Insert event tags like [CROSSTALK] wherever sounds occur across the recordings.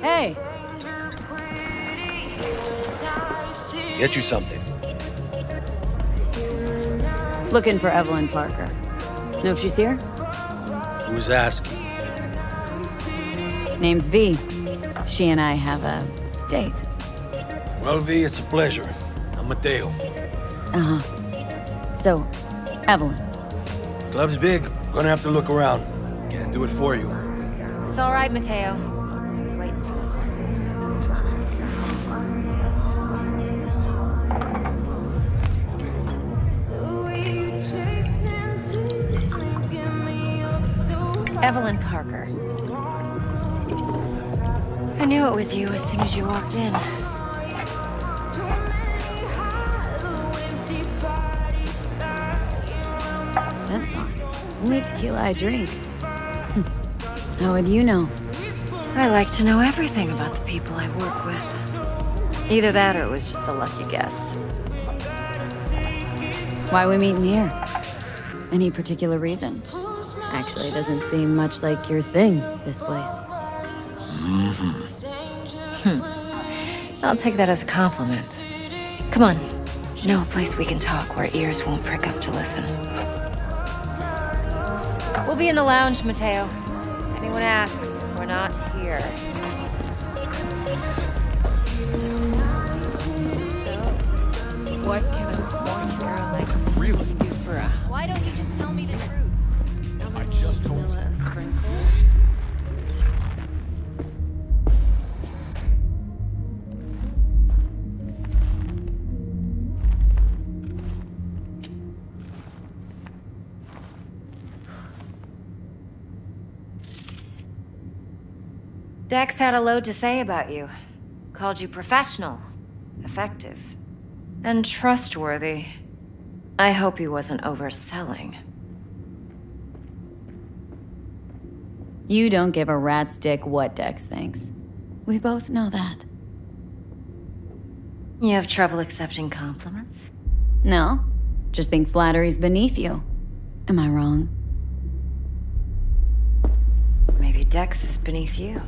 Hey. Get you something. Looking for Evelyn Parker. Know if she's here? Who's asking? Name's V. She and I have a date. Well, V, it's a pleasure. I'm Mateo. Uh-huh. So, Evelyn. Club's big. Gonna have to look around. Can't do it for you. It's all right, Mateo. I was waiting Evelyn Parker. I knew it was you as soon as you walked in. That's on. Only tequila I drink. Hmm. How would you know? I like to know everything about the people I work with. Either that or it was just a lucky guess. Why are we meeting here? Any particular reason? Actually, it doesn't seem much like your thing, this place. Hmm. I'll take that as a compliment. Come on. Know a place we can talk where ears won't prick up to listen. We'll be in the lounge, Mateo. Anyone asks, we're not here. What can a Dex had a load to say about you. Called you professional, effective, and trustworthy. I hope he wasn't overselling. You don't give a rat's dick what Dex thinks. We both know that. You have trouble accepting compliments? No, just think flattery's beneath you. Am I wrong? Maybe Dex is beneath you.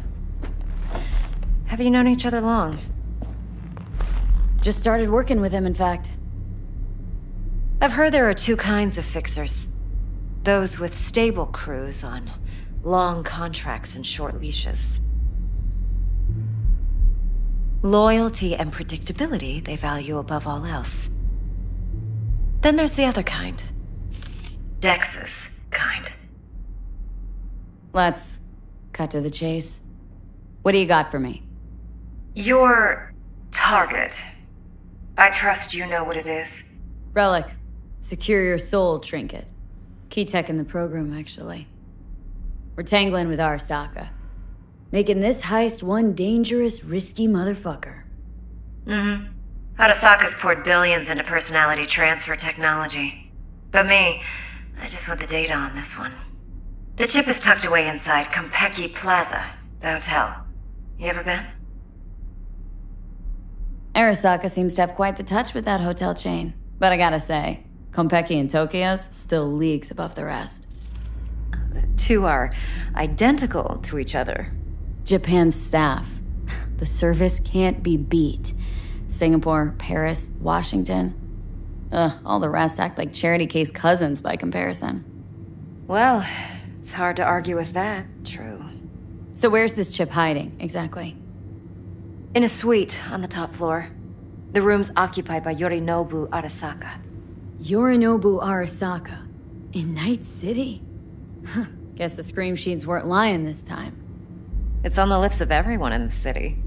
Have you known each other long? Just started working with him, in fact. I've heard there are two kinds of fixers. Those with stable crews on long contracts and short leashes. Loyalty and predictability they value above all else. Then there's the other kind. Dex's kind. Let's cut to the chase. What do you got for me? Your target. I trust you know what it is. Relic. Secure your soul trinket. Key tech in the program, actually. We're tangling with Arasaka. Making this heist one dangerous, risky motherfucker. Mm-hmm. Arasaka's poured billions into personality transfer technology. But me, I just want the data on this one. The chip is tucked away inside Konpeki Plaza, the hotel. You ever been? Arasaka seems to have quite the touch with that hotel chain. But I gotta say, Konpeki in Tokyo's still leagues above the rest. Two are identical to each other. Japan's staff. The service can't be beat. Singapore, Paris, Washington. Ugh, all the rest act like charity case cousins by comparison. Well, it's hard to argue with that. True. So where's this chip hiding, exactly? In a suite on the top floor. The room's occupied by Yorinobu Arasaka. Yorinobu Arasaka. In Night City? Huh. Guess the scream sheets weren't lying this time. It's on the lips of everyone in the city.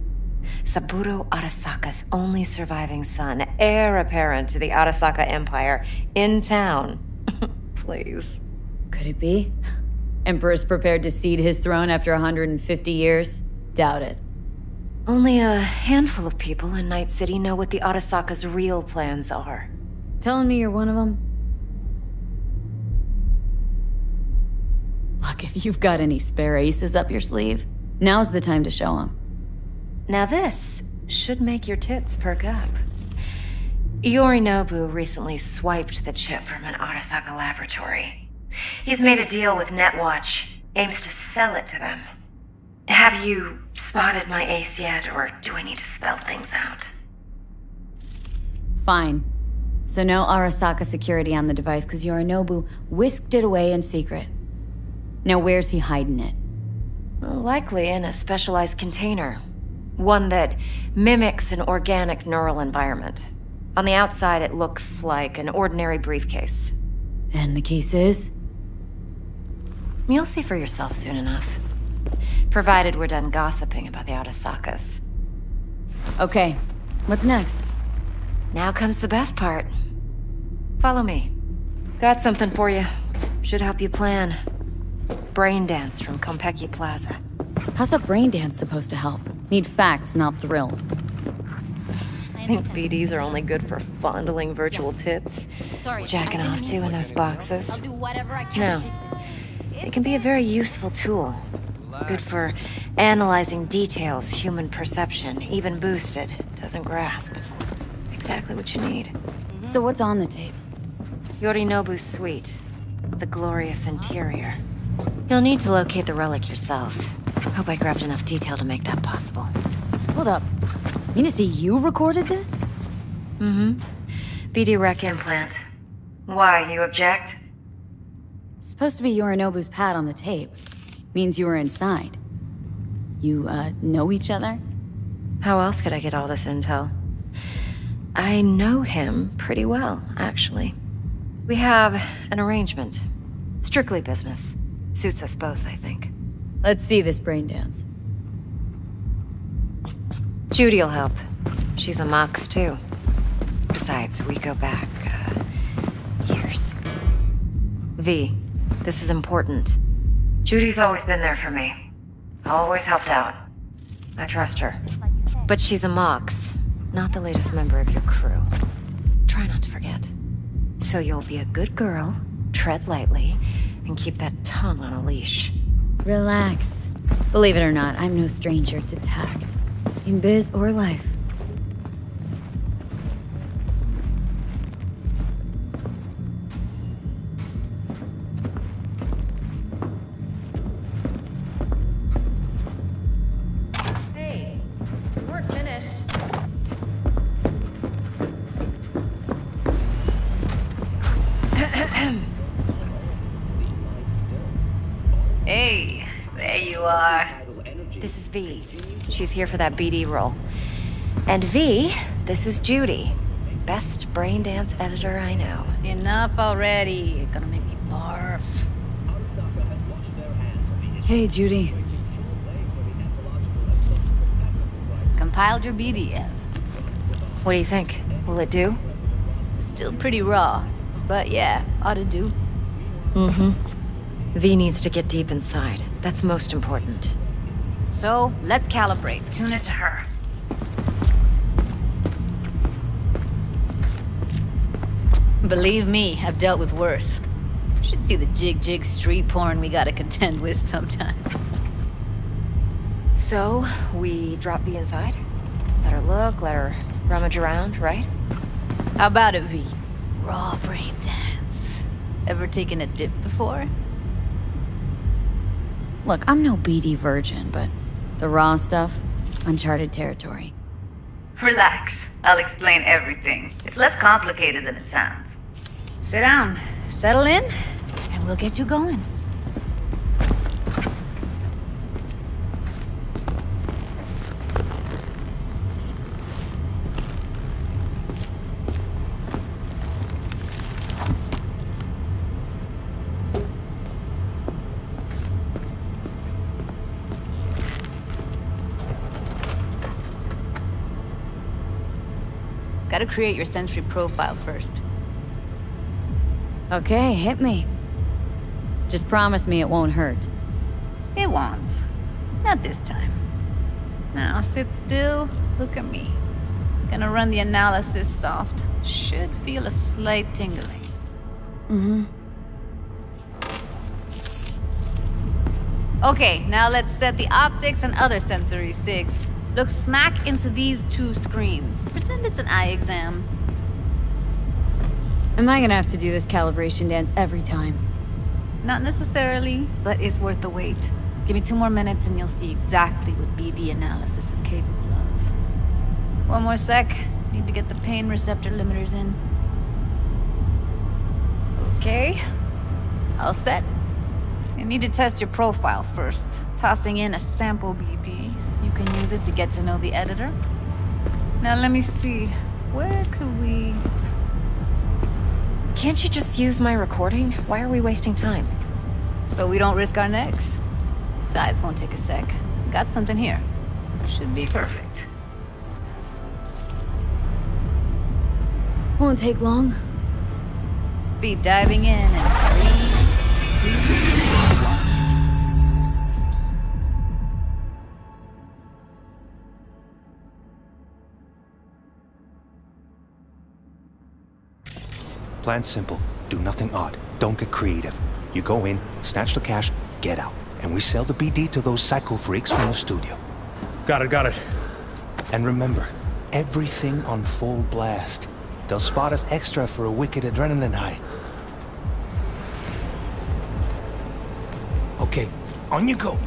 Saburo Arasaka's only surviving son, heir apparent to the Arasaka Empire, in town. [LAUGHS] Please. Could it be? Emperor's prepared to cede his throne after 150 years? Doubt it. Only a handful of people in Night City know what the Arasaka's real plans are. Telling me you're one of them? Look, if you've got any spare aces up your sleeve, now's the time to show them. Now this should make your tits perk up. Yorinobu recently swiped the chip from an Arasaka laboratory. He's made a deal with Netwatch, aims to sell it to them. Have you spotted my ace yet, or do I need to spell things out? Fine. So no Arasaka security on the device because Yorinobu whisked it away in secret. Now where's he hiding it? Likely in a specialized container. One that mimics an organic neural environment. On the outside, it looks like an ordinary briefcase. And the case is? You'll see for yourself soon enough. Provided we're done gossiping about the Arasakas. Okay, what's next? Now comes the best part. Follow me. Got something for you. Should help you plan. Brain dance from Konpeki Plaza. How's a brain dance supposed to help? Need facts, not thrills. I think BDs are only good for fondling virtual tits. Sorry, Jacking off mean to in those I'll boxes. do whatever I can No. to fix it. It can be a very useful tool. Good for analyzing details human perception, even boosted, doesn't grasp. Exactly what you need. So what's on the tape? Yorinobu's suite. The glorious interior. You'll need to locate the relic yourself. Hope I grabbed enough detail to make that possible. Hold up. Mean to say you recorded this? Mm-hmm. BD Rec implant. Why, you object? Supposed to be Yorinobu's pad on the tape. Means you were inside. You, uh, know each other? How else could I get all this intel? I know him pretty well, actually. We have an arrangement. Strictly business. Suits us both, I think. Let's see this brain dance. Judy'll help. She's a Mox, too. Besides, we go back, uh, years. V, this is important. Judy's always been there for me. Always helped out. I trust her. But she's a Mox, not the latest member of your crew. Try not to forget. So you'll be a good girl, tread lightly, and keep that tongue on a leash. Relax. Believe it or not, I'm no stranger to tact. In biz or life. V. She's here for that BD role. And V, this is Judy. Best brain dance editor I know. Enough already. You're gonna make me barf. Hey, Judy. Compiled your BDF. What do you think? Will it do? Still pretty raw, but yeah, ought to do. Mm-hmm. V needs to get deep inside. That's most important. So let's calibrate. Tune it to her. Believe me, I've dealt with worse. Should see the jig jig street porn we gotta contend with sometimes. So, we drop V inside? Let her look, let her rummage around, right? How about it, V? Raw brain dance. Ever taken a dip before? Look, I'm no BD virgin, but the raw stuff, uncharted territory. Relax. I'll explain everything. It's less complicated than it sounds. Sit down, settle in, and we'll get you going. Gotta create your sensory profile first. Okay, hit me. Just promise me it won't hurt. It won't. Not this time. Now sit still, look at me. Gonna run the analysis soft. Should feel a slight tingling. Mm-hmm. Okay, now let's set the optics and other sensory sigs. Look smack into these two screens. Pretend it's an eye exam. Am I gonna have to do this calibration dance every time? Not necessarily, but it's worth the wait. Give me two more minutes and you'll see exactly what BD analysis is capable of. One more sec. Need to get the pain receptor limiters in. Okay. All set. You need to test your profile first. Tossing in a sample BD. You can use it to get to know the editor. Now let me see. Where could we... Can't you just use my recording? Why are we wasting time? So we don't risk our necks? Besides, won't take a sec. Got something here. Should be perfect. Won't take long. Be diving in Plan simple. Do nothing odd. Don't get creative. You go in, snatch the cash, get out. And we sell the BD to those psycho freaks from the studio. Got it, got it. And remember, everything on full blast. They'll spot us extra for a wicked adrenaline high. Okay, on you go.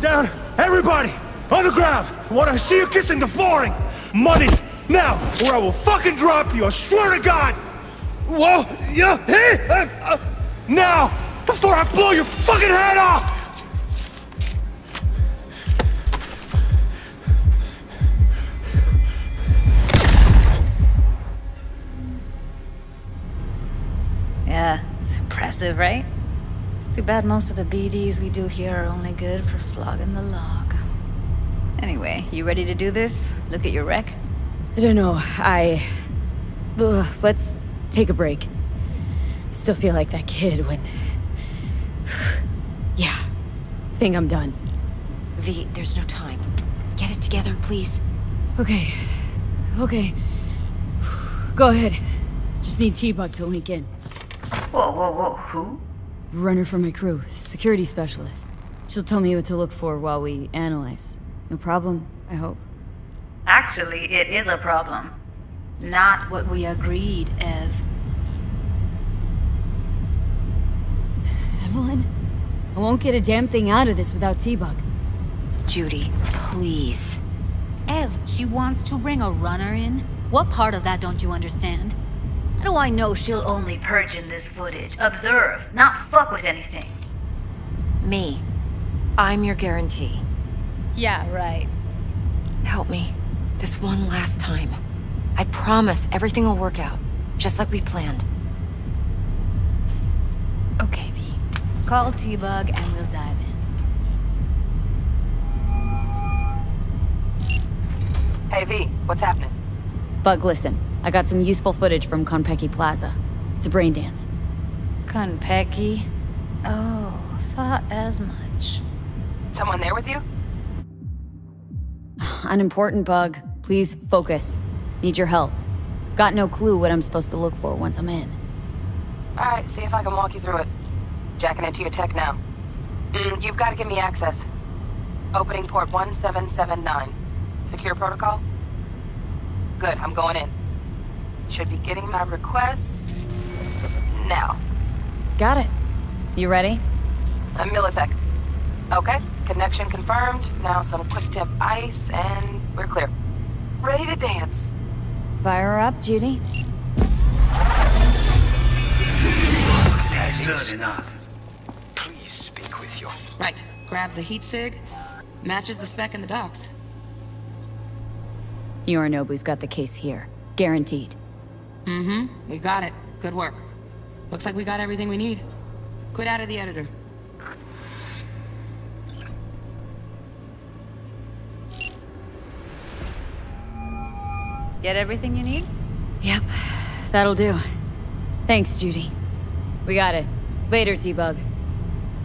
Down! Everybody! On the ground! I want to see you kissing the flooring! Money! Now! Or I will fucking drop you! I swear to God! Whoa! Yeah! Hey! Uh, uh, now! Before I blow your fucking head off! Yeah, it's impressive, right? Bad most of the BDs we do here are only good for flogging the log. Anyway, you ready to do this? Look at your wreck? I don't know. I. Ugh, let's take a break. Still feel like that kid when. [SIGHS] yeah. Think I'm done. V, there's no time. Get it together, please. Okay. Okay. [SIGHS] Go ahead. Just need T-Bug to link in. Whoa, whoa, whoa, who? Runner for my crew, security specialist. She'll tell me what to look for while we analyze. No problem, I hope. Actually, it is a problem. Not what we agreed, Ev. Evelyn? I won't get a damn thing out of this without T-Bug. Judy, please. Ev, she wants to bring a runner in? What part of that don't you understand? How do I know she'll only purge in this footage? Observe, not fuck with anything. Me. I'm your guarantee. Yeah, right. Help me. This one last time. I promise everything will work out. Just like we planned. Okay, V. Call T-Bug and we'll dive in. Hey V, what's happening? Bug, listen. I got some useful footage from Konpeki Plaza. It's a brain dance. Konpeki? Oh, thought as much. Someone there with you? [SIGHS] An important Bug. Please focus. Need your help. Got no clue what I'm supposed to look for once I'm in. Alright, see if I can walk you through it. Jacking into your tech now. Mm, you've got to give me access. Opening port 1779. Secure protocol? Good, I'm going in. Should be getting my request... now. Got it. You ready? A millisec. Okay, connection confirmed. Now some quick tip ice, and we're clear. Ready to dance. Fire her up, Judy. That's good enough. Please speak with your... Right. Grab the heat sig. Matches the spec in the docs. Yorinobu's got the case here. Guaranteed. Mm-hmm. We got it. Good work. Looks like we got everything we need. Quit out of the editor. Get everything you need? Yep. That'll do. Thanks, Judy. We got it. Later, T-Bug.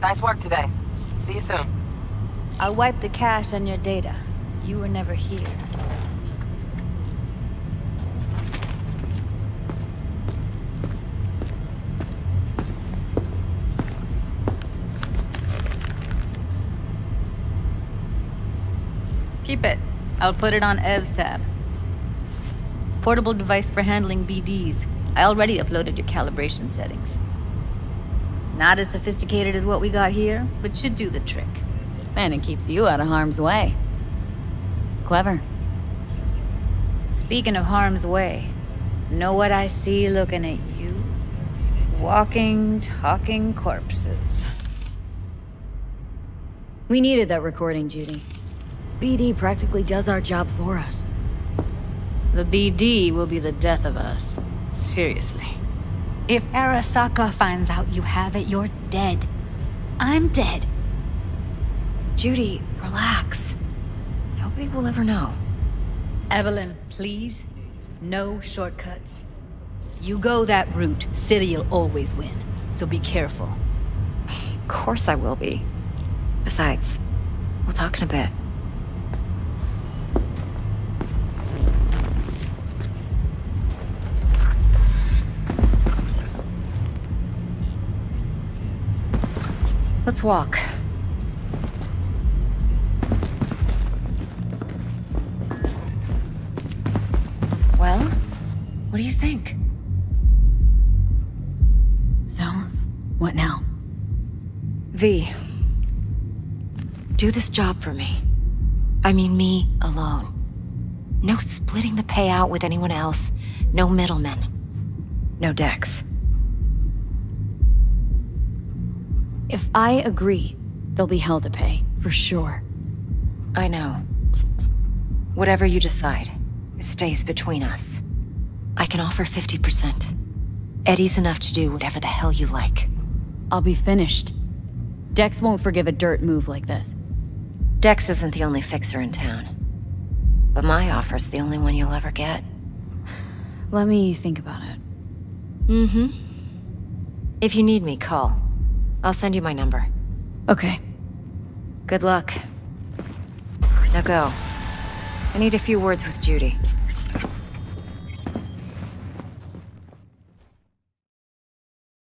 Nice work today. See you soon. I'll wipe the cache on your data. You were never here. Keep it. I'll put it on Ev's tab. Portable device for handling BDs. I already uploaded your calibration settings. Not as sophisticated as what we got here, but should do the trick. And it keeps you out of harm's way. Clever. Speaking of harm's way, know what I see looking at you? Walking, talking corpses. We needed that recording, Judy. BD practically does our job for us. The BD will be the death of us. Seriously. If Arasaka finds out you have it, you're dead. I'm dead. Judy, relax. Nobody will ever know. Evelyn, please. No shortcuts. You go that route, City'll always win. So be careful. Of course I will be. Besides, we'll talk in a bit. Let's walk. Well, what do you think? So, what now? V. Do this job for me. I mean me alone. No splitting the payout with anyone else. No middlemen. No Dex. If I agree, there'll be hell to pay, for sure. I know. Whatever you decide, it stays between us. I can offer 50%. Eddie's enough to do whatever the hell you like. I'll be finished. Dex won't forgive a dirt move like this. Dex isn't the only fixer in town. But my offer's the only one you'll ever get. Let me think about it. Mm-hmm. If you need me, call. I'll send you my number. Okay. Good luck. Now go. I need a few words with Judy.